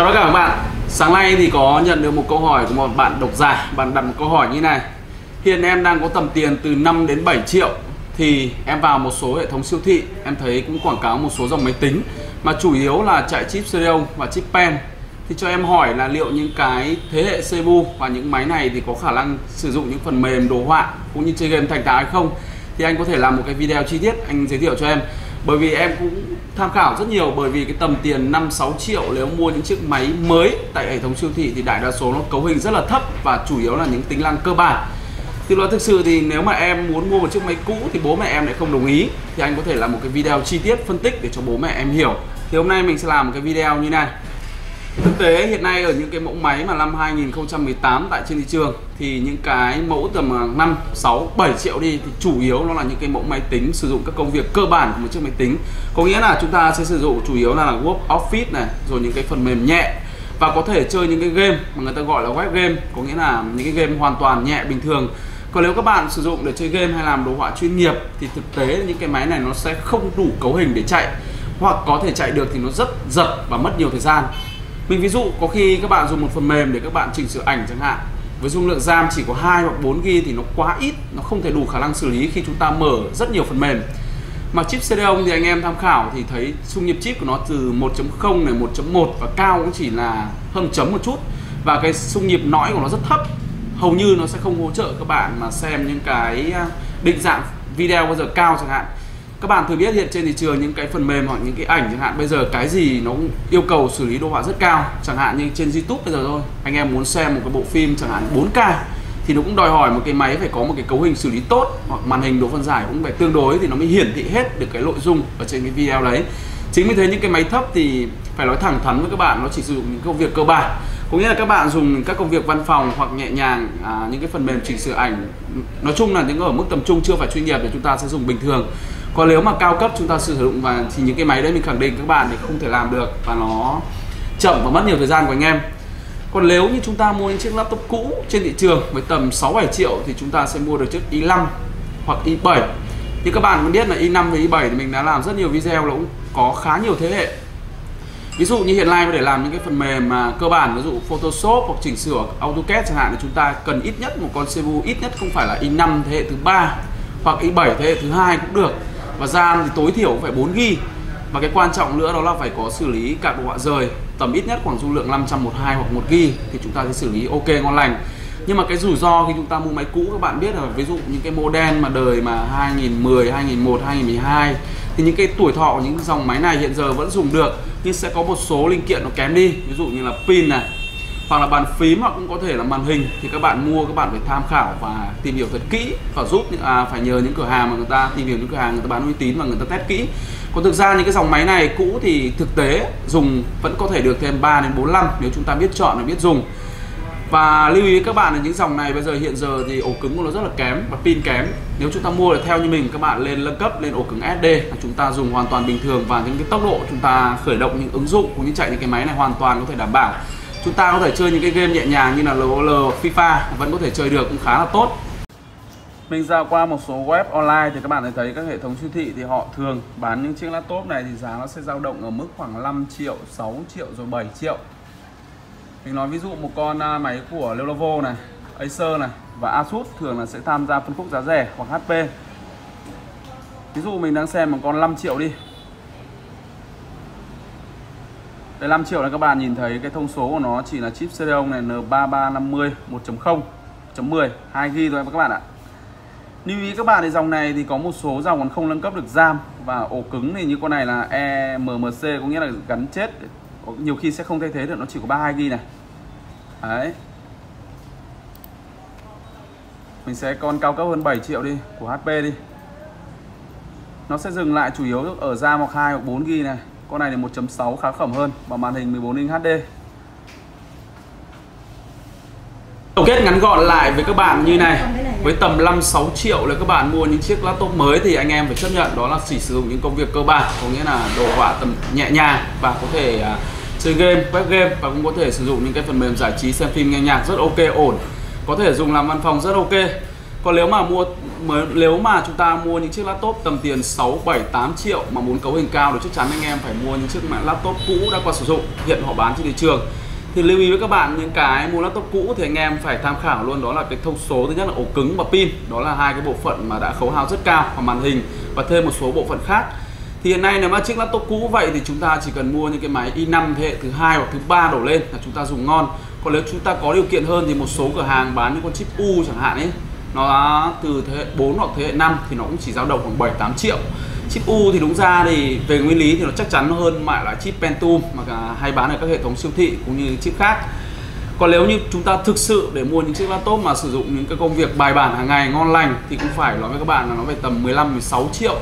Chào tất cả các bạn. Sáng nay thì có nhận được một câu hỏi của một bạn độc giả. Bạn đặt một câu hỏi như này. Hiện em đang có tầm tiền từ 5 đến 7 triệu Thì em vào một số hệ thống siêu thị. Em thấy cũng quảng cáo một số dòng máy tính. Mà chủ yếu là chạy chip Celeron và chip Pen. Thì cho em hỏi là liệu những cái thế hệ CPU và những máy này thì có khả năng sử dụng những phần mềm đồ họa Cũng như chơi game thành thạo hay không? Thì anh có thể làm một cái video chi tiết anh giới thiệu cho em bởi vì em cũng tham khảo rất nhiều, bởi vì cái tầm tiền 5 6 triệu nếu mua những chiếc máy mới tại hệ thống siêu thị thì đại đa số nó cấu hình rất là thấp và chủ yếu là những tính năng cơ bản. Thì nói thực sự thì nếu mà em muốn mua một chiếc máy cũ thì bố mẹ em lại không đồng ý thì anh có thể làm một cái video chi tiết phân tích để cho bố mẹ em hiểu. Thì hôm nay mình sẽ làm một cái video như này. Thực tế hiện nay ở những cái mẫu máy mà năm 2018 tại trên thị trường thì những cái mẫu tầm 5, 6, 7 triệu đi thì chủ yếu nó là những cái mẫu máy tính sử dụng các công việc cơ bản của một chiếc máy tính. Có nghĩa là chúng ta sẽ sử dụng chủ yếu là, là Word Office này, rồi những cái phần mềm nhẹ và có thể chơi những cái game mà người ta gọi là web game, có nghĩa là những cái game hoàn toàn nhẹ bình thường. Còn nếu các bạn sử dụng để chơi game hay làm đồ họa chuyên nghiệp thì thực tế những cái máy này nó sẽ không đủ cấu hình để chạy hoặc có thể chạy được thì nó rất giật và mất nhiều thời gian mình ví dụ có khi các bạn dùng một phần mềm để các bạn chỉnh sửa ảnh chẳng hạn. Với dung lượng RAM chỉ có 2 hoặc 4 GB thì nó quá ít, nó không thể đủ khả năng xử lý khi chúng ta mở rất nhiều phần mềm. Mà chip CD-ROM thì anh em tham khảo thì thấy xung nhịp chip của nó từ 1.0 này 1.1 và cao cũng chỉ là hơn chấm một chút. Và cái xung nhịp nõi của nó rất thấp, hầu như nó sẽ không hỗ trợ các bạn mà xem những cái à, định dạng video bao giờ cao chẳng hạn các bạn thử biết hiện trên thị trường những cái phần mềm hoặc những cái ảnh chẳng hạn. Bây giờ cái gì nó cũng yêu cầu xử lý đồ họa rất cao. Chẳng hạn như trên YouTube bây giờ thôi. Anh em muốn xem một cái bộ phim chẳng hạn 4K thì nó cũng đòi hỏi một cái máy phải có một cái cấu hình xử lý tốt hoặc màn hình độ phân giải cũng phải tương đối thì nó mới hiển thị hết được cái nội dung ở trên cái video đấy. Chính vì thế những cái máy thấp thì phải nói thẳng thắn với các bạn nó chỉ sử dụng những công việc cơ bản. Có nghĩa là các bạn dùng các công việc văn phòng hoặc nhẹ nhàng à, những cái phần mềm chỉnh sửa ảnh. Nói chung là những ở mức tầm trung chưa phải chuyên nghiệp thì chúng ta sẽ dùng bình thường còn nếu mà cao cấp chúng ta sử dụng và thì những cái máy đấy mình khẳng định các bạn thì không thể làm được và nó chậm và mất nhiều thời gian của anh em. Còn nếu như chúng ta mua những chiếc laptop cũ trên thị trường với tầm 6-7 triệu thì chúng ta sẽ mua được chiếc i5 hoặc i7 như các bạn cũng biết là i5 và i7 thì mình đã làm rất nhiều video là cũng có khá nhiều thế hệ. Ví dụ như hiện nay để làm những cái phần mềm mà cơ bản, ví dụ Photoshop hoặc chỉnh sửa AutoCAD chẳng hạn thì chúng ta cần ít nhất một con CPU ít nhất không phải là i5 thế hệ thứ ba hoặc i7 thế hệ thứ hai cũng được và RAM thì tối thiểu phải 4 GB và cái quan trọng nữa đó là phải có xử lý card đồ họa rời. Tầm ít nhất khoảng dung lượng 512 hoặc 1 GB thì chúng ta sẽ xử lý ok ngon lành. Nhưng mà cái rủi ro khi chúng ta mua máy cũ các bạn biết là ví dụ những cái model mà đời mà 2010, 2001, 2012 thì những cái tuổi thọ của những dòng máy này hiện giờ vẫn dùng được. Nhưng sẽ có một số linh kiện nó kém đi. Ví dụ như là pin này hoặc là bàn phím hoặc cũng có thể là màn hình thì các bạn mua các bạn phải tham khảo và tìm hiểu thật kỹ và giúp à, phải nhờ những cửa hàng mà người ta tìm hiểu những cửa hàng người ta bán uy tín và người ta test kỹ. Còn thực ra những cái dòng máy này cũ thì thực tế dùng vẫn có thể được thêm 3 đến 4 năm nếu chúng ta biết chọn và biết dùng. Và lưu ý các bạn là những dòng này bây giờ hiện giờ thì ổ cứng của nó rất là kém và pin kém. Nếu chúng ta mua được theo như mình các bạn lên nâng cấp lên ổ cứng SD là chúng ta dùng hoàn toàn bình thường và những cái tốc độ chúng ta khởi động những ứng dụng cũng như chạy những cái máy này hoàn toàn có thể đảm bảo chúng ta có thể chơi những cái game nhẹ nhàng như là LOL, FIFA vẫn có thể chơi được cũng khá là tốt. Mình dạo qua một số web online thì các bạn thấy các hệ thống siêu thị thì họ thường bán những chiếc laptop này thì giá nó sẽ dao động ở mức khoảng 5 triệu, 6 triệu rồi 7 triệu. Mình nói ví dụ một con à, máy của Lenovo này, Acer này và Asus thường là sẽ tham gia phân khúc giá rẻ hoặc HP ví dụ mình đang xem một con 5 triệu đi. Đây 5 triệu này các bạn nhìn thấy cái thông số của nó chỉ là chip Celeron này N3350 1.0 1.10 2GB thôi các bạn ạ. Lưu ý các bạn thì dòng này thì có một số dòng còn không nâng cấp được RAM và ổ cứng thì như con này là eMMC có nghĩa là gắn chết. Nhiều khi sẽ không thay thế được, nó chỉ có 32GB này. Đấy. Mình sẽ con cao cấp hơn 7 triệu đi, của HP đi. Nó sẽ dừng lại chủ yếu ở RAM hoặc 2 hoặc 4GB này con này là 1.6 khá khẩm hơn và màn hình 14 inch HD Tổng kết ngắn gọn lại với các bạn như này Với tầm 5-6 triệu là các bạn mua những chiếc laptop mới thì anh em phải chấp nhận đó là chỉ sử dụng những công việc cơ bản Có nghĩa là đồ họa tầm nhẹ nhàng và có thể uh, chơi game, web game và cũng có thể sử dụng những cái phần mềm giải trí xem phim nghe nhạc rất ok ổn. Có thể dùng làm văn phòng rất ok còn nếu mà mua mới nếu mà chúng ta mua những chiếc laptop tầm tiền 6 7 8 triệu mà muốn cấu hình cao thì chắc chắn anh em phải mua những chiếc laptop cũ đã qua sử dụng, hiện họ bán trên thị trường. Thì lưu ý với các bạn, những cái mua laptop cũ thì anh em phải tham khảo luôn, đó là cái thông số thứ nhất là ổ cứng và pin. Đó là hai cái bộ phận mà đã khấu hao rất cao và màn hình và thêm một số bộ phận khác. Thì hiện nay nếu mà chiếc laptop cũ vậy thì chúng ta chỉ cần mua những cái máy i5 thế hệ thứ hai hoặc thứ ba đổ lên là chúng ta dùng ngon. Còn nếu chúng ta có điều kiện hơn thì một số cửa hàng bán những con chip U chẳng hạn ấy nó từ thế hệ 4 hoặc thế hệ 5 thì nó cũng chỉ dao động khoảng 7 8 triệu. Chip U thì đúng ra thì về nguyên lý thì nó chắc chắn hơn mãi là chip Pentium mà cả hay bán ở các hệ thống siêu thị cũng như chip khác. Còn nếu như chúng ta thực sự để mua những chiếc laptop mà sử dụng những cái công việc bài bản hàng ngày, ngon lành thì cũng phải nói với các bạn là nó phải tầm 15 16 triệu.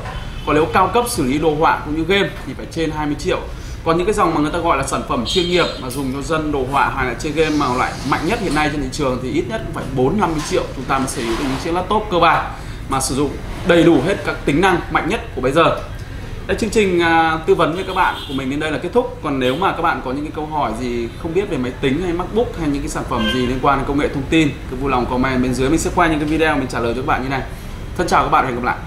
Còn nếu cao cấp xử lý đồ họa cũng như game thì phải trên 20 triệu còn những cái dòng mà người ta gọi là sản phẩm chuyên nghiệp mà dùng cho dân đồ họa hay là chơi game mà lại mạnh nhất hiện nay trên thị trường thì ít nhất cũng phải 4 50 triệu chúng ta mới sở hữu được những chiếc laptop cơ bản mà sử dụng đầy đủ hết các tính năng mạnh nhất của bây giờ. Đây, chương trình à, tư vấn với các bạn của mình đến đây là kết thúc. Còn nếu mà các bạn có những cái câu hỏi gì không biết về máy tính hay macbook hay những cái sản phẩm gì liên quan đến công nghệ thông tin cứ vui lòng comment bên dưới. Mình sẽ quay những cái video mình trả lời cho các bạn như này. Thân chào các bạn hẹn gặp lại.